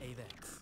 Avex.